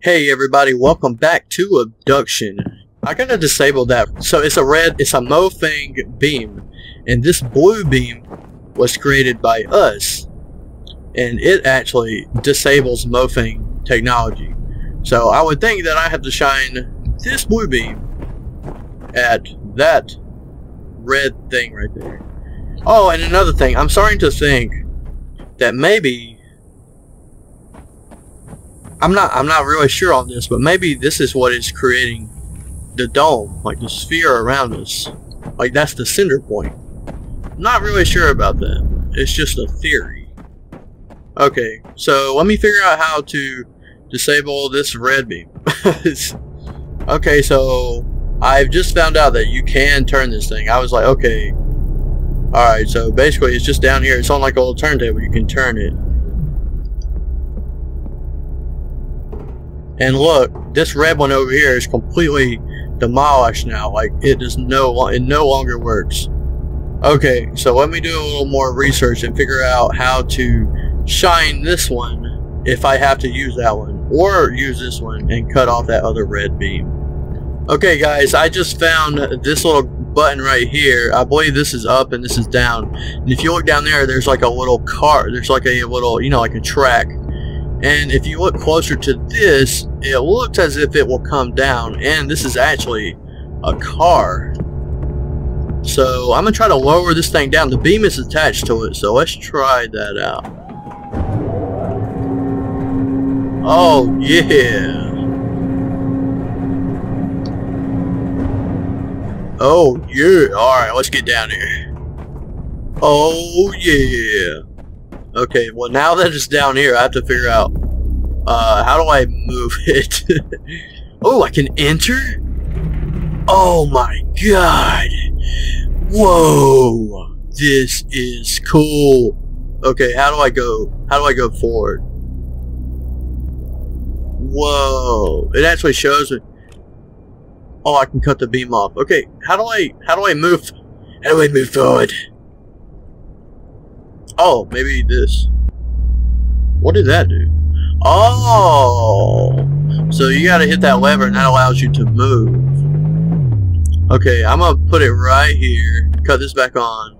Hey everybody, welcome back to Obduction. I gotta disable that. So it's a red, it's a Mofang beam. And this blue beam was created by us. And it actually disables Mofang technology. So I would think that I have to shine this blue beam at that red thing right there. Oh, and another thing, I'm starting to think that maybe I'm not I'm not really sure on this, but maybe this is what is creating the dome, like the sphere around us. Like that's the center point. I'm not really sure about that. It's just a theory. Okay, so let me figure out how to disable this red beam. okay, so I've just found out that you can turn this thing. I was like, okay. Alright, so basically it's just down here. It's on like a little turntable. You can turn it. And look, this red one over here is completely demolished now. Like it does no, it no longer works. Okay, so let me do a little more research and figure out how to shine this one if I have to use that one, or use this one and cut off that other red beam. Okay guys, I just found this little button right here. I believe this is up and this is down. And if you look down there, there's like a little car. There's like a little, you know, like a track. And if you look closer to this, it looks as if it will come down. And this is actually a car. So I'm going to try to lower this thing down. The beam is attached to it, so let's try that out. Oh, yeah. Oh, yeah. Alright, let's get down here. Oh, yeah. Okay, well now that it's down here, I have to figure out, uh, how do I move it? oh, I can enter? Oh my god! Whoa! This is cool! Okay, how do I go, how do I go forward? Whoa! It actually shows me, oh, I can cut the beam off. Okay, how do I, how do I move, how do I move forward? Oh, maybe this. What did that do? Oh! So you gotta hit that lever and that allows you to move. Okay, I'm gonna put it right here, cut this back on,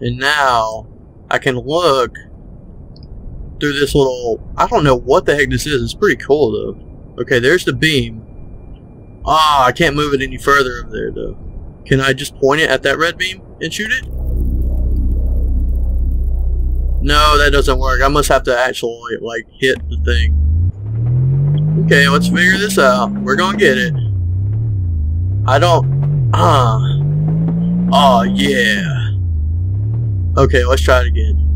and now I can look through this little, I don't know what the heck this is, it's pretty cool though. Okay, there's the beam. Ah, I can't move it any further over there though. Can I just point it at that red beam and shoot it? No, that doesn't work. I must have to actually, like, hit the thing. Okay, let's figure this out. We're gonna get it. I don't... Ah. Uh, oh, yeah. Okay, let's try it again.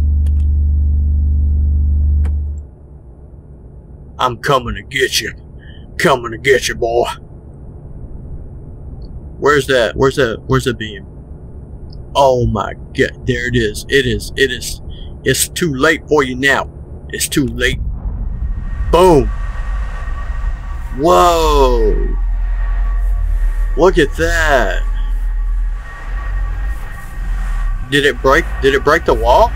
I'm coming to get you. Coming to get you, boy. Where's that? Where's that? Where's the beam? Oh my god. There it is. It is. It is. It's too late for you now. It's too late. Boom. Whoa. Look at that. Did it break did it break the wall?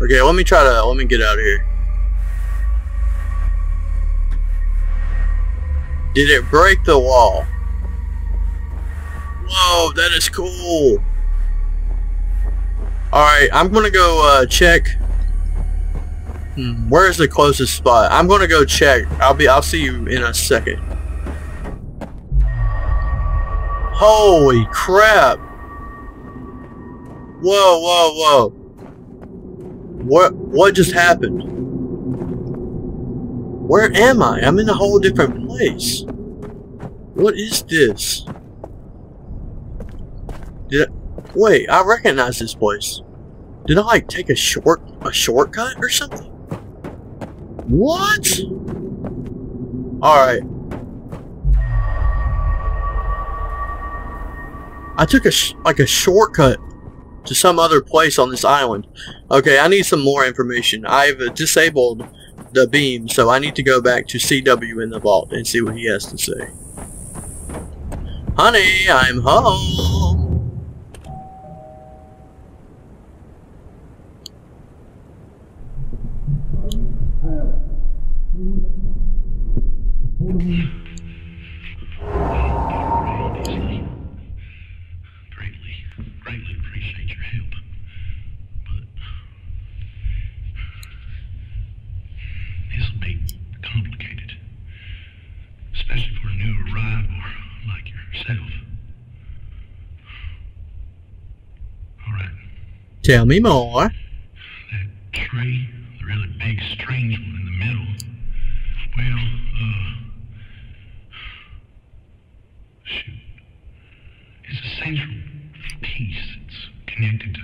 Okay, let me try to let me get out of here. Did it break the wall? Whoa, that is cool. Alright, I'm gonna go uh, check. Hmm, where's the closest spot? I'm gonna go check. I'll be I'll see you in a second. Holy crap. Whoa, whoa, whoa. What what just happened? Where am I? I'm in a whole different place. What is this? Did I, wait, I recognize this place. Did I like take a short a shortcut or something? What? Alright. I took a like a shortcut to some other place on this island. Okay, I need some more information. I've disabled the beam, so I need to go back to CW in the vault and see what he has to say. Honey, I'm home. Tell me more. That tree, the really big, strange one in the middle. Well, uh. Shoot. It's a central piece that's connected to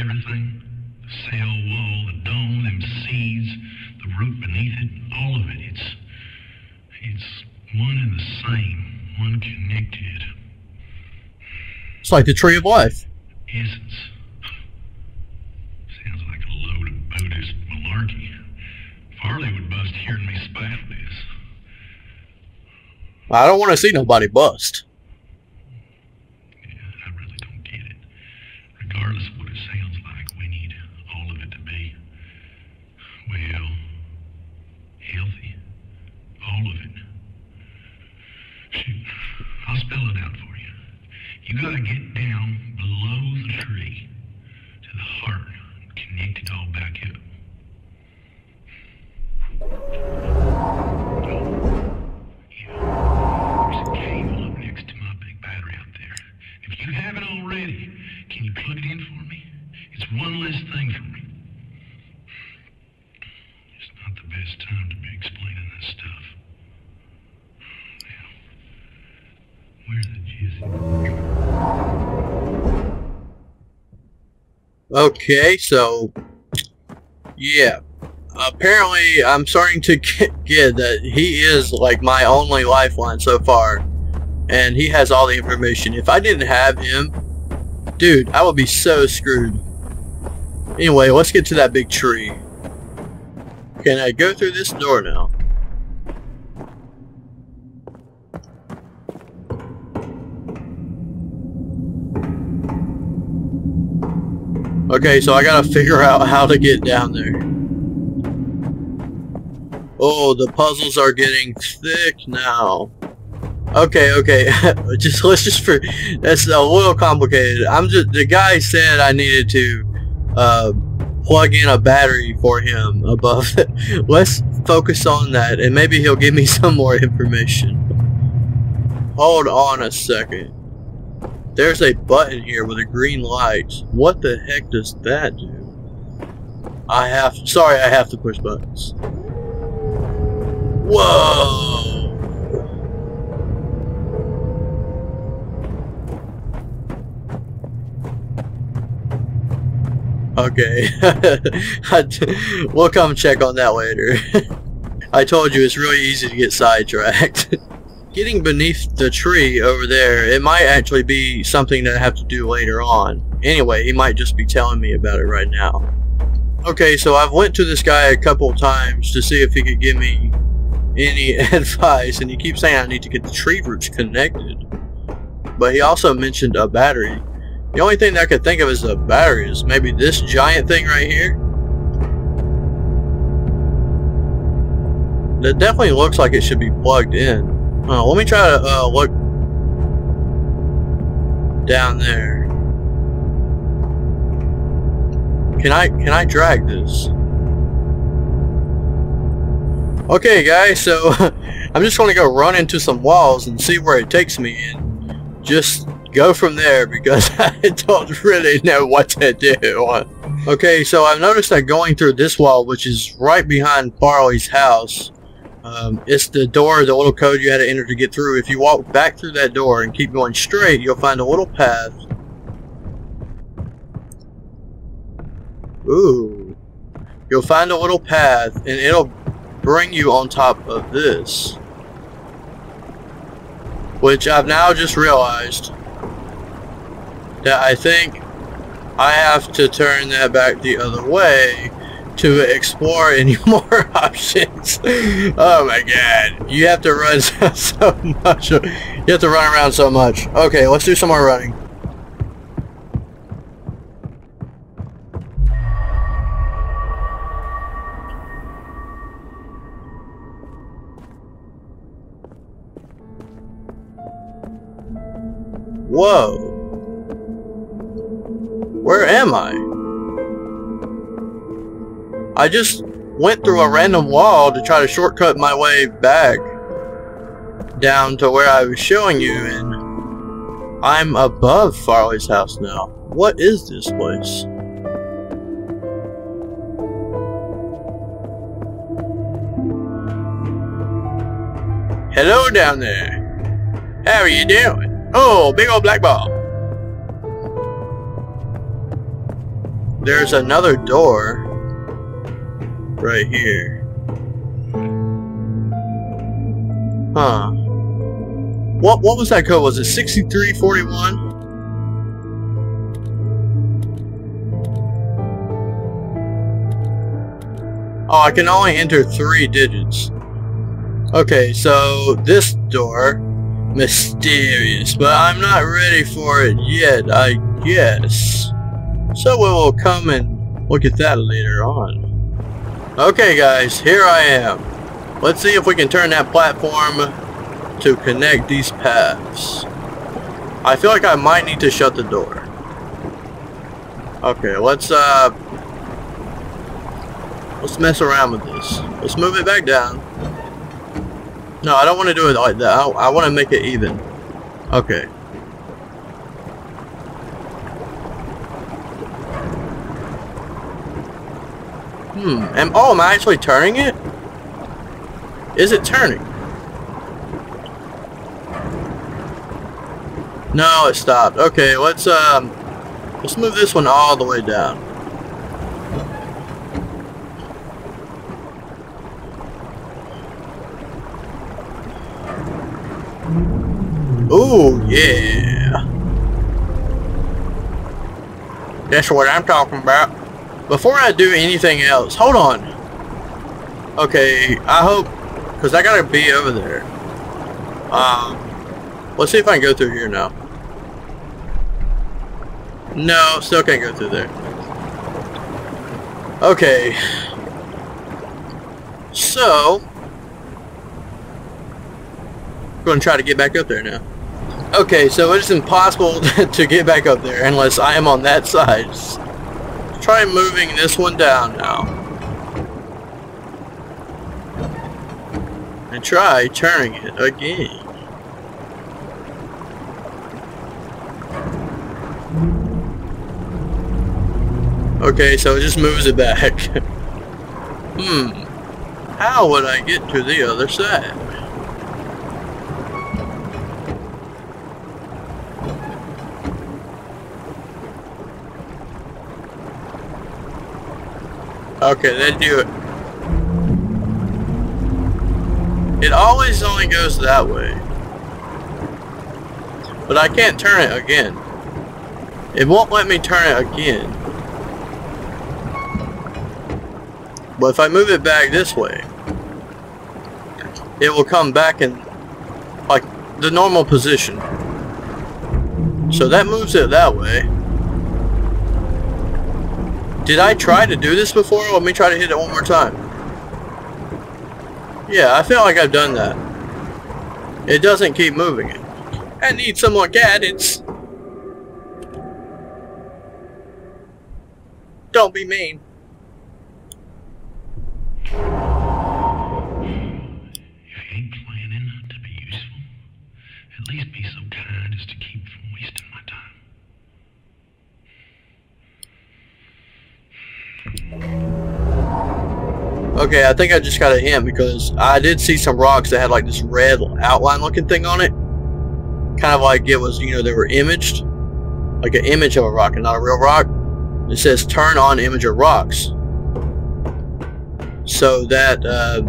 everything the cell wall, the dome, them seeds, the root beneath it, all of it. It's. It's one and the same, one connected. It's like the tree of life. Essence. Sounds like a load of Buddhist malarkey. Farley would bust hearing me spout this. I don't want to see nobody bust. Yeah, I really don't get it. Regardless of what it sounds like, we need all of it to be, well, healthy. All of it. Shoot, I'll spell it out for you. You gotta get one less thing for me. It's not the best time to be explaining this stuff. Now, where's the jizzy? Okay, so yeah. Apparently, I'm starting to get, get that he is like my only lifeline so far, and he has all the information. If I didn't have him, dude, I would be so screwed. Anyway, let's get to that big tree. Can I go through this door now? Okay, so I gotta figure out how to get down there. Oh, the puzzles are getting thick now. Okay, okay. just let's just for that's a little complicated. I'm just the guy said I needed to uh, plug in a battery for him above. let's focus on that, and maybe he'll give me some more information. Hold on a second. There's a button here with a green light. What the heck does that do? I have, sorry, I have to push buttons. Whoa! Okay. we'll come check on that later. I told you it's really easy to get sidetracked. Getting beneath the tree over there, it might actually be something that I have to do later on. Anyway, he might just be telling me about it right now. Okay, so I've went to this guy a couple times to see if he could give me any advice, and he keeps saying I need to get the tree roots connected. But he also mentioned a battery. The only thing that I could think of as a battery is maybe this giant thing right here. That definitely looks like it should be plugged in. Uh, let me try to uh, look down there. Can I can I drag this? Okay, guys. So I'm just going to go run into some walls and see where it takes me, and just go from there because I don't really know what to do. Okay, so I've noticed that going through this wall, which is right behind Farley's house, um, it's the door, the little code you had to enter to get through. If you walk back through that door and keep going straight, you'll find a little path. Ooh. You'll find a little path, and it'll bring you on top of this. Which I've now just realized I think I have to turn that back the other way to explore any more options. Oh my god. You have to run so, so much. You have to run around so much. Okay, let's do some more running. Whoa. Where am I? I just went through a random wall to try to shortcut my way back down to where I was showing you and I'm above Farley's house now. What is this place? Hello down there. How are you doing? Oh, big old black ball. There's another door right here. Huh. What what was that code? Was it 6341? Oh, I can only enter three digits. Okay, so this door, mysterious, but I'm not ready for it yet, I guess. So we will come and look at that later on. Okay guys, here I am. Let's see if we can turn that platform to connect these paths. I feel like I might need to shut the door. Okay, let's uh let's mess around with this. Let's move it back down. No, I don't want to do it like that. I, I want to make it even. Okay. Hmm. Am, oh, am I actually turning it? Is it turning? No, it stopped. Okay, let's um, let's move this one all the way down. Ooh, yeah. That's what I'm talking about. Before I do anything else, hold on. Okay, I hope, because I gotta be over there. Um, let's see if I can go through here now. No, still can't go through there. Okay. So, I'm going to try to get back up there now. Okay, so it's impossible to get back up there unless I am on that side. Try moving this one down now. And try turning it again. Okay, so it just moves it back. hmm. How would I get to the other side? Okay, then do it. It always only goes that way. But I can't turn it again. It won't let me turn it again. But if I move it back this way, it will come back in like the normal position. So that moves it that way. Did I try to do this before? Let me try to hit it one more time. Yeah, I feel like I've done that. It doesn't keep moving it. I need some more gadgets. Don't be mean. Okay, I think I just got a hint because I did see some rocks that had like this red outline looking thing on it. Kind of like it was, you know, they were imaged. Like an image of a rock and not a real rock. It says turn on image of rocks. So that, uh,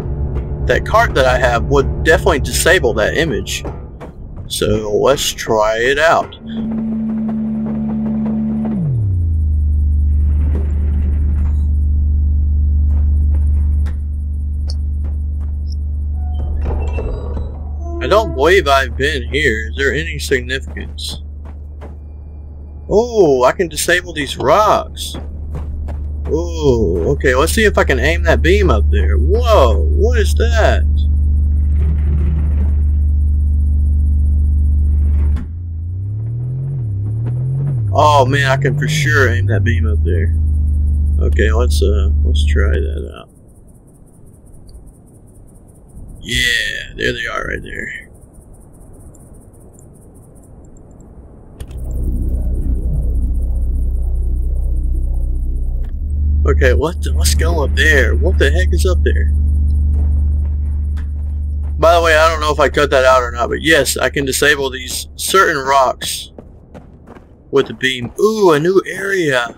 that cart that I have would definitely disable that image. So let's try it out. Don't believe I've been here. Is there any significance? Oh, I can disable these rocks. Oh, okay. Let's see if I can aim that beam up there. Whoa, what is that? Oh man, I can for sure aim that beam up there. Okay, let's uh, let's try that out. Yeah, there they are right there. Okay, what the, what's going up there? What the heck is up there? By the way, I don't know if I cut that out or not, but yes, I can disable these certain rocks with the beam. Ooh, a new area.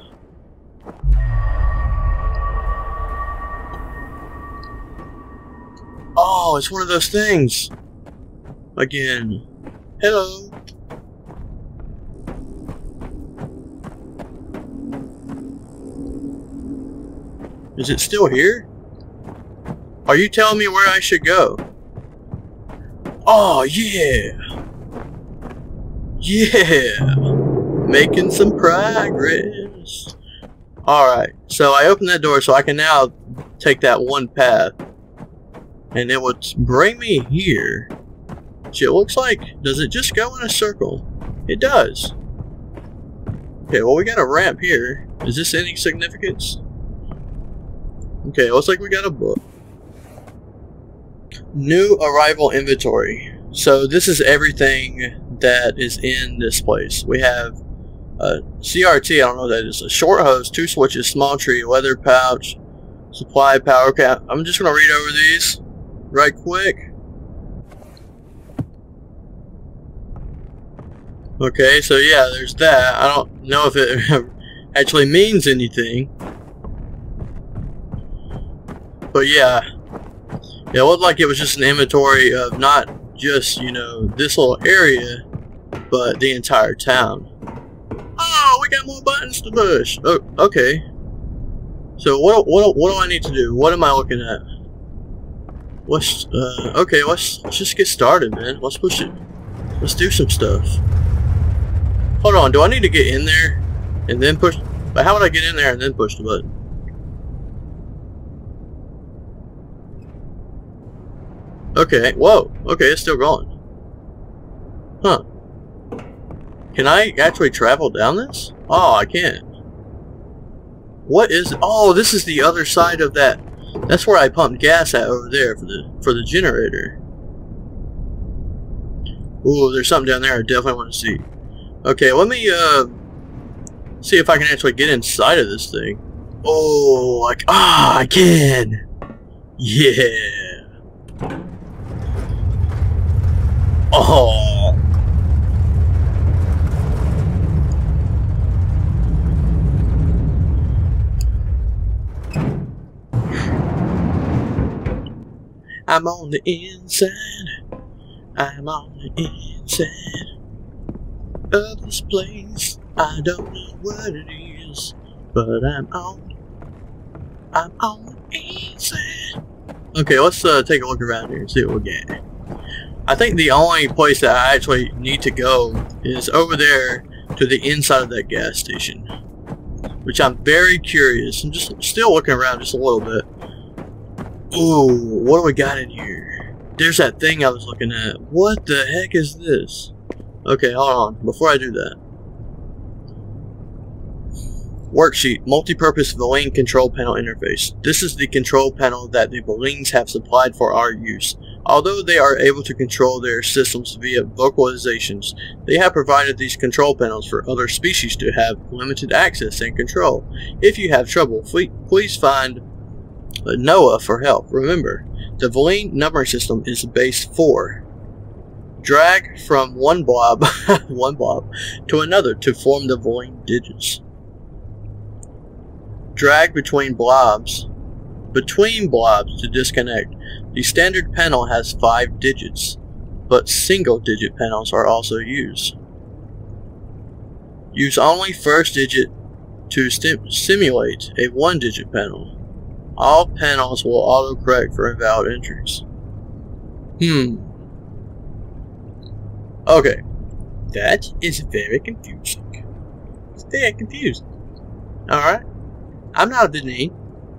Oh, it's one of those things. Again. Hello. Is it still here? Are you telling me where I should go? Oh, yeah. Yeah. Making some progress. Alright, so I opened that door so I can now take that one path. And it would bring me here. Which it looks like, does it just go in a circle? It does. Okay, well we got a ramp here. Is this any significance? Okay, looks like we got a book. New arrival inventory. So this is everything that is in this place. We have a CRT, I don't know what that is, a short hose, two switches, small tree, leather pouch, supply power cap. I'm just going to read over these right quick. Okay, so yeah, there's that. I don't know if it actually means anything. But yeah, it looked like it was just an inventory of not just, you know, this little area, but the entire town. Oh, we got more buttons to push. Oh, okay. So what, what, what do I need to do? What am I looking at? What's, uh, okay, let's, let's just get started, man. Let's push it. Let's do some stuff. Hold on, do I need to get in there and then push? But how would I get in there and then push the button? Okay, whoa, okay, it's still going. Huh. Can I actually travel down this? Oh, I can't. What is, oh, this is the other side of that. That's where I pumped gas at over there for the, for the generator. Ooh, there's something down there I definitely want to see. Okay, let me, uh, see if I can actually get inside of this thing. Oh, like, ah, I can. Yeah. Oh. I'm on the inside. I'm on the inside of this place. I don't know what it is, but I'm on. I'm on the inside. Okay, let's uh, take a look around here and see what we get. I think the only place that I actually need to go is over there to the inside of that gas station. Which I'm very curious. I'm just still looking around just a little bit. Ooh, what do we got in here? There's that thing I was looking at. What the heck is this? Okay, hold on. Before I do that. Worksheet, multi-purpose Villein control panel interface. This is the control panel that the Villeins have supplied for our use. Although they are able to control their systems via vocalizations, they have provided these control panels for other species to have limited access and control. If you have trouble, please find uh, NOAA for help. Remember, the Villein numbering system is base 4. Drag from one blob, one blob to another to form the Villein digits. Drag between blobs between blobs to disconnect. The standard panel has five digits, but single digit panels are also used. Use only first digit to simulate a one digit panel. All panels will autocorrect for invalid entries. Hmm. Okay. That is very confusing. It's very confusing. Alright. I'm not a Benin.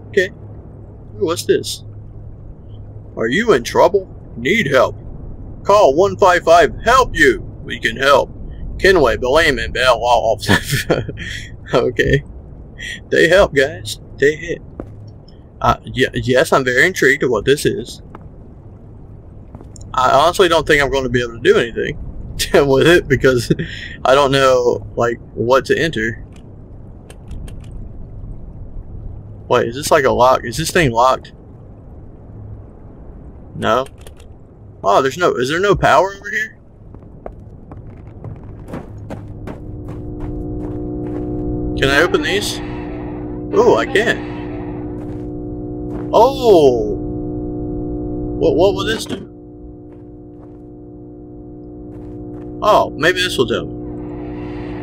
Okay. What's this? Are you in trouble? Need help? Call 155 Help You! We can help. Kenway, Belaman, Bell, all Okay. They help, guys. They help. Uh, yes, I'm very intrigued of what this is. I honestly don't think I'm going to be able to do anything with it because I don't know, like, what to enter. Wait, is this like a lock? Is this thing locked? No. Oh, there's no. Is there no power over here? Can I open these? Oh, I can. Oh! What, what will this do? Oh, maybe this will do.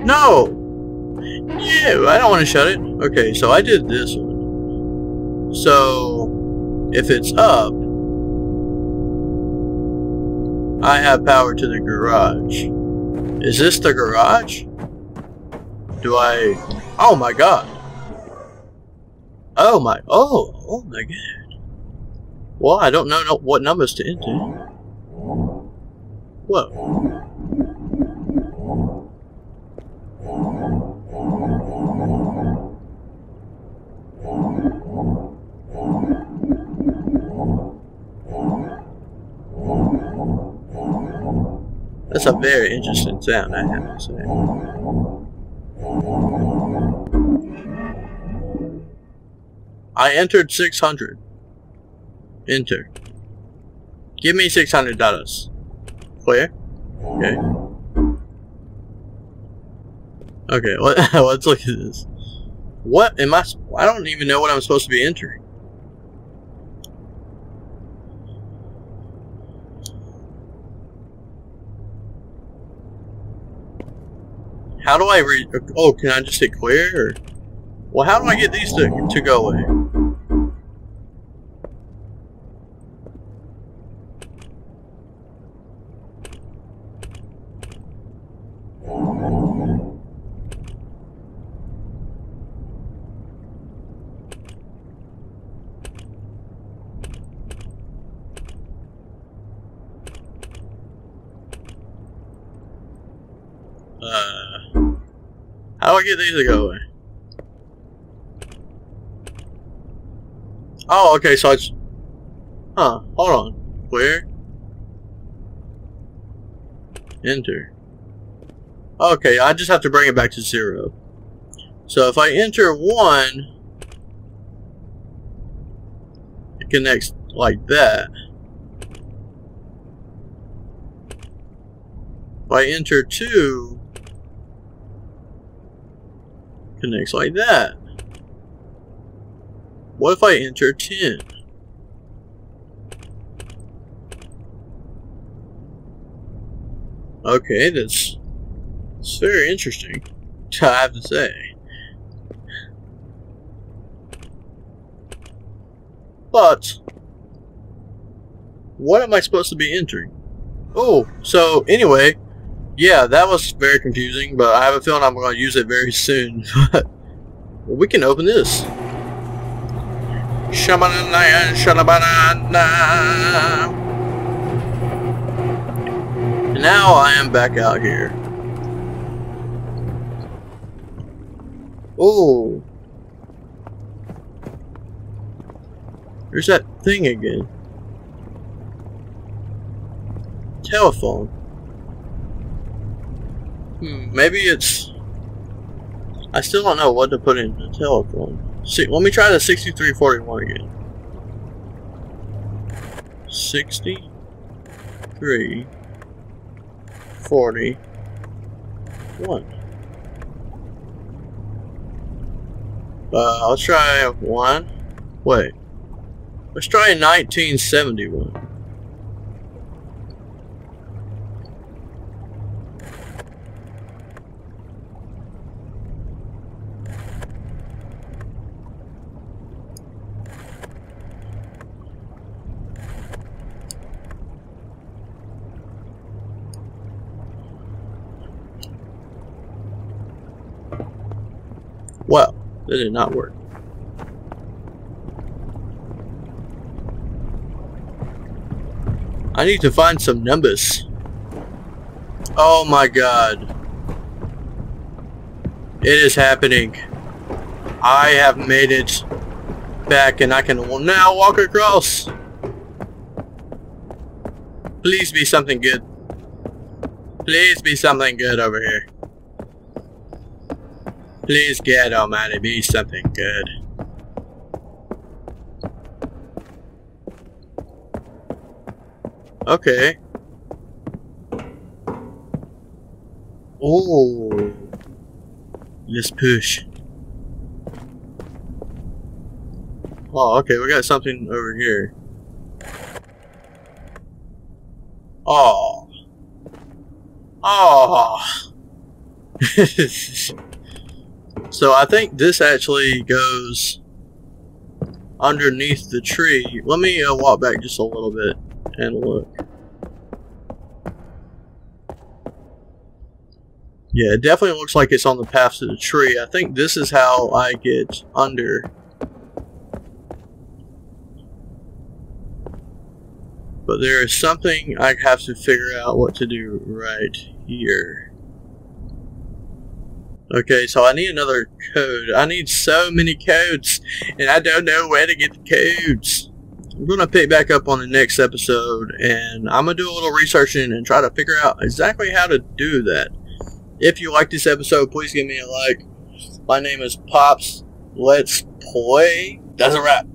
No! Yeah, I don't want to shut it. Okay, so I did this one. So, if it's up, I have power to the garage. Is this the garage? Do I... Oh my god. Oh my... Oh, oh my god. Well, I don't know what numbers to enter. Whoa. That's a very interesting sound, I have to say. I entered 600. Enter. Give me $600. Clear? Okay. Okay, let, let's look at this. What am I... I don't even know what I'm supposed to be entering. How do I read? Oh, can I just hit clear? Or, well, how do I get these to, to go away? Uh, How do I get these to go away? Oh, okay, so it's... Huh, hold on. Where? Enter. Okay, I just have to bring it back to zero. So if I enter one, it connects like that. If I enter two, connects like that. What if I enter 10? Okay, that's, that's very interesting, I have to say. But, what am I supposed to be entering? Oh, so anyway, yeah, that was very confusing, but I have a feeling I'm going to use it very soon. we can open this. Now I am back out here. Oh. There's that thing again. Telephone. Hmm, maybe it's... I still don't know what to put in the telephone. See, let me try the 6341 again. 63 41 Uh, let's try one. Wait. Let's try 1971. That did not work. I need to find some numbers. Oh my god. It is happening. I have made it back and I can now walk across. Please be something good. Please be something good over here. Please get Almighty be something good. Okay. Oh. Let's push. Oh, okay, we got something over here. Oh. Oh. so I think this actually goes underneath the tree. Let me uh, walk back just a little bit and look. Yeah, it definitely looks like it's on the path to the tree. I think this is how I get under. But there is something I have to figure out what to do right here. Okay, so I need another code. I need so many codes, and I don't know where to get the codes. I'm going to pick back up on the next episode, and I'm going to do a little researching and try to figure out exactly how to do that. If you like this episode, please give me a like. My name is Pops. Let's play. That's a wrap.